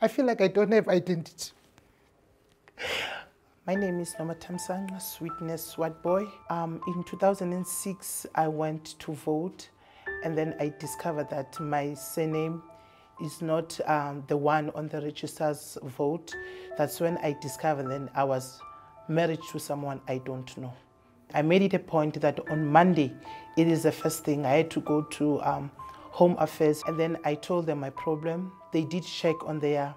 I feel like I don't have identity. My name is Nomathamsanqa, Sweetness Swartbooi. Um, in 2006, I went to vote, and then I discovered that my surname is not um, the one on the register's vote. That's when I discovered then I was married to someone I don't know. I made it a point that on Monday, it is the first thing I had to go to um, Home Affairs, and then I told them my problem. They did check on their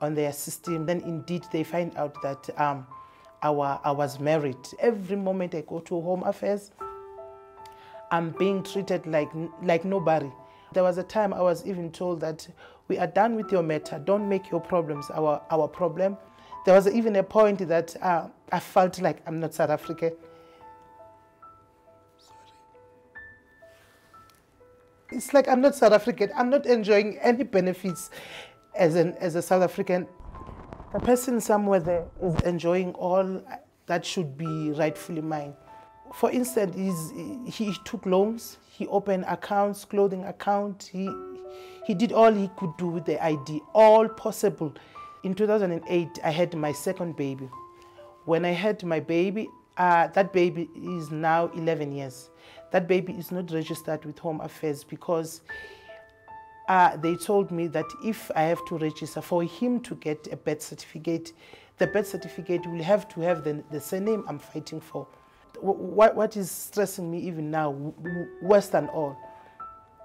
on their system. Then indeed they find out that um, our, I was married. Every moment I go to Home Affairs, I'm being treated like like nobody. There was a time I was even told that we are done with your matter. Don't make your problems our our problem. There was even a point that uh, I felt like I'm not South African. It's like I'm not South African. I'm not enjoying any benefits as, an, as a South African. The person somewhere there is enjoying all that should be rightfully mine. For instance, he took loans, he opened accounts, clothing account, he, he did all he could do with the ID, all possible. In 2008, I had my second baby. When I had my baby, uh, that baby is now 11 years. That baby is not registered with Home Affairs because uh, they told me that if I have to register for him to get a birth certificate, the birth certificate will have to have the, the surname I'm fighting for. What, what is stressing me even now, worse than all,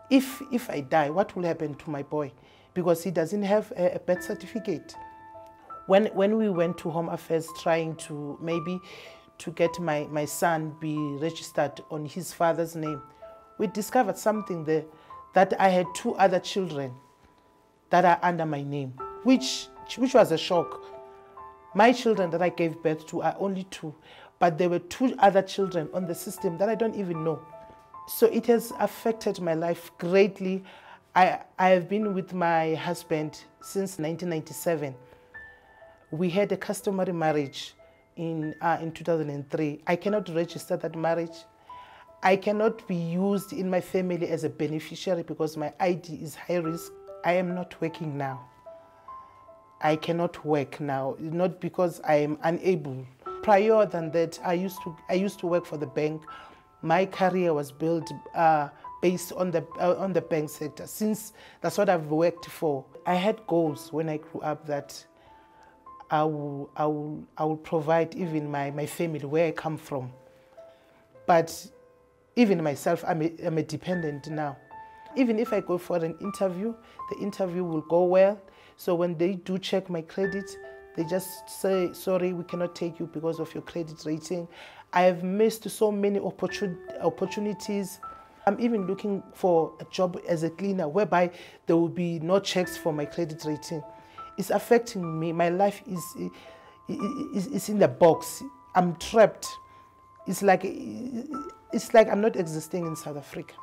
if, if I die, what will happen to my boy? Because he doesn't have a, a birth certificate. When, when we went to Home Affairs trying to maybe to get my, my son be registered on his father's name, we discovered something there that I had two other children that are under my name, which, which was a shock. My children that I gave birth to are only two, but there were two other children on the system that I don't even know. So it has affected my life greatly. I, I have been with my husband since 1997. We had a customary marriage in, uh, in 2003. I cannot register that marriage. I cannot be used in my family as a beneficiary because my ID is high risk. I am not working now. I cannot work now, not because I am unable. Prior than that, I used to, I used to work for the bank. My career was built uh, based on the, uh, on the bank sector since that's what I've worked for. I had goals when I grew up that I will, I will, I will provide even my, my family where I come from. But even myself, I'm a, I'm a dependent now. Even if I go for an interview, the interview will go well. So when they do check my credit, they just say, sorry, we cannot take you because of your credit rating. I have missed so many opportun opportunities. I'm even looking for a job as a cleaner whereby there will be no checks for my credit rating. It's affecting me. My life is, is, is in the box. I'm trapped. It's like, it's like I'm not existing in South Africa.